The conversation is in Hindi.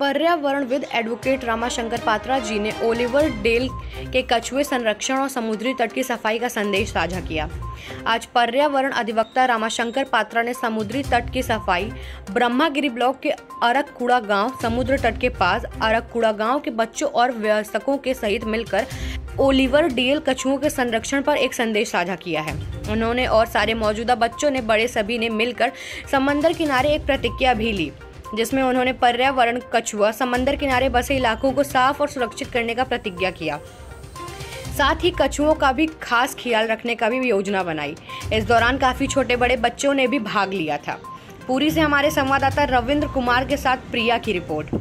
पर्यावरणविद एडवोकेट रामाशंकर पात्रा जी ने ओलिवर डेल के कछुए संरक्षण और समुद्री तट की सफ़ाई का संदेश साझा किया। आज पर्यावरण अधिवक्ता रामाशंकर पात्रा ने समुद्री तट की सफ़ाई, ब्रह्मागिरी ब्लॉक के अरककुड़ा गाँव, समुद्र तट के पास, अरककुड़ा गाँव के बच्चों और वयस्कों के सहित मिलकर ओलिवर डेल कछुओं के संरक्षण पर एक संदेश साझा किया है। उन्होंने और सारे मौजूदा बच्चों ने, बड़े सभी ने मिलकर समंदर किनारे एक प्रतिज्ञा भी ली। जिसमें उन्होंने पर्यावरण, कछुआ, समंदर किनारे बसे इलाकों को साफ़ और सुरक्षित करने का प्रतिज्ञा किया। साथ ही कछुओं का भी खास ख्याल रखने का भी योजना बनाई। इस दौरान काफ़ी छोटे बड़े बच्चों ने भी भाग लिया था। पूरी से हमारे संवाददाता रविंद्र कुमार के साथ प्रिया की रिपोर्ट।